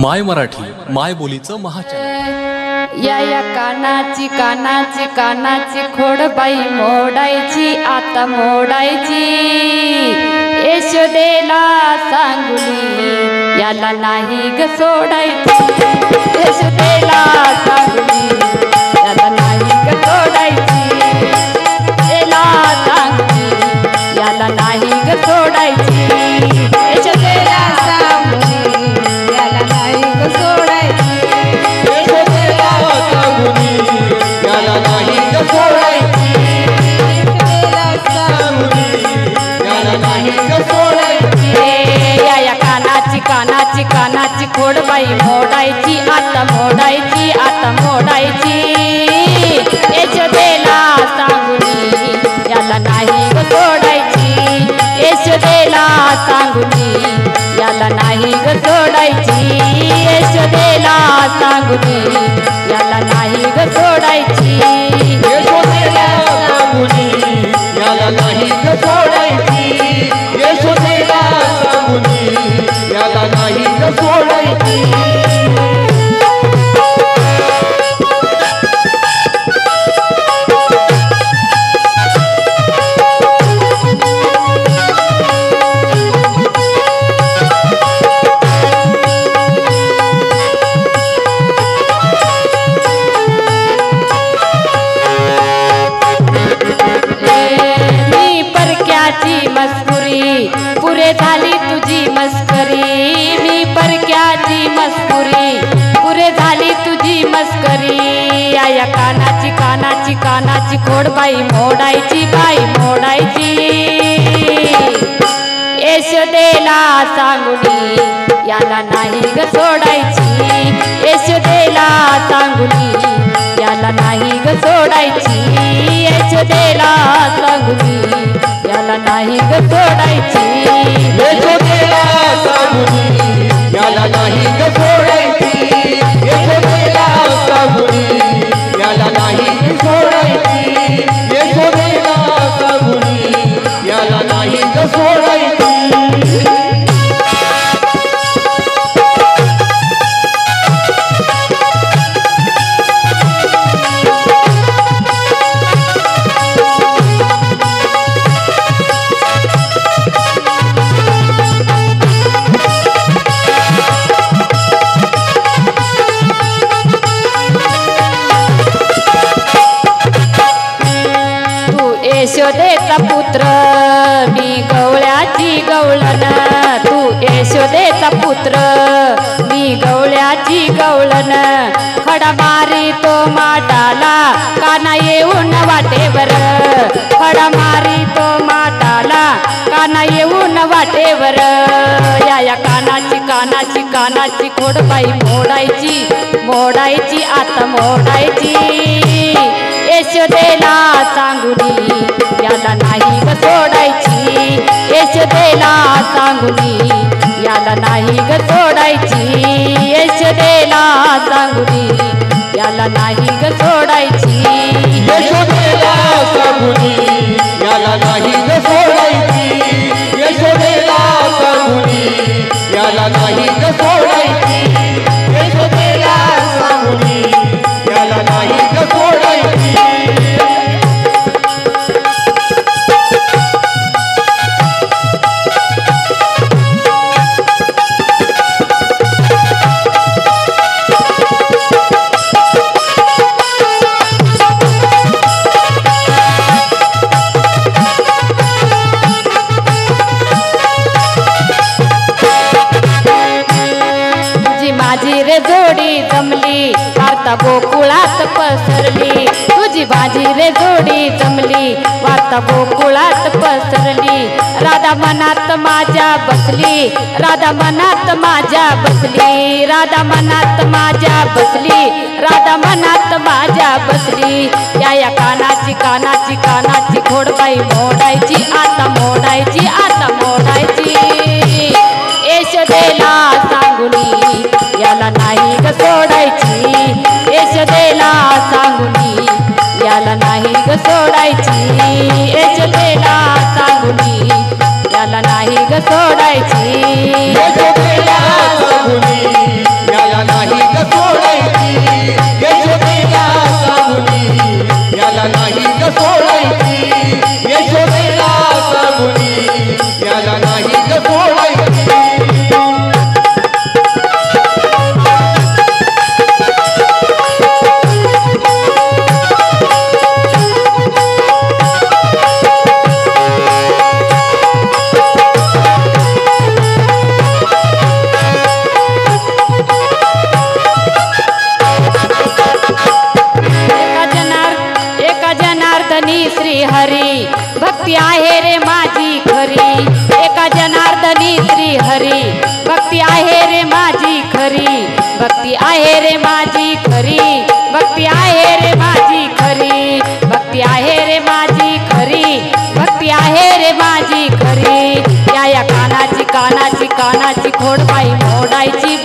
माय मराठी माय बोलीचं महाचॅनल या या कानाची कानाची कानाची खोडबाई मोडायची आता मोडायची. यशोदेला सांगली याला नाही ग सोडायची. यशोदेला सांगली याला नाही ग सोडायची. देला याला नाही ग सोडायची. कानाची मोडायची आता मोडायची आता मोडायची यशोदेला सांगुनी याला नाही ग सोडायची. यशोदेला सांगुनी याला नाही ग सोडायची. यशोदेला सांगुनी याला परक्याची मस्कुरी, पुरे झाली तुझी मस्करी, मी परक्याची मस्कुरी, पुरे झाली तुझी मस्करी। या या कानाची कानाची कानाची खोडबाई मोडायची बाई, मोडायची। यशोदेला सांगुनी याला नाही ग सोडायची। यशोदेला सांगुनी याला नाही ग सोडायची। यशोदेला सांगुनी नाही ग सोडायची यशोदेला सांगुनी याला नाही ग सोडायची यशोदेचा पुत्र. मी गवळ्याची गवळण. खडा मारी तो माटाला काना येऊन वाटेवर. खडा मारी तो माटाला काना येऊन वाटेवर. या या कानाची कानाची कानाची खोडबाई मोडायची मोडायची आता मोडायची. यशोदेला सांगुनी याला नाही सोडायची. यशोदेला सांगुनी याला नाही ग सोडायची. यशोदेला सांगुनी याला नाही ग सोडायची. जोडी जमली वार्ता गोकुळात पसरली. तुझी बाजी रे जोडी जमली वार्ता गोकुळात पसरली. राधा मनात माझ्या बसली राधा मनात माझ्या बसली. राधा मनात माझ्या बसली राधा मनात माझ्या बसली. या या कानाची कानाची कानाची खोडबाई मोडायची आता मोडायची आता यशोदेला सांगुनी याला नाही ग सोडायची. यशोदेला सांगुनी याला नाही ग सोडायची. भक्ती आहे रे माझी खरी. एका जनार्दनी श्री हरी भक्ती आहे रे माझी खरी. भक्ती आहे रे माझी खरी. भक्ती आहे रे माझी खरी. भक्ती आहे रे माझी खरी. भक्ती आहे रे माझी खरी. या या कानाची कानाची कानाची खोडबाई मोडायची.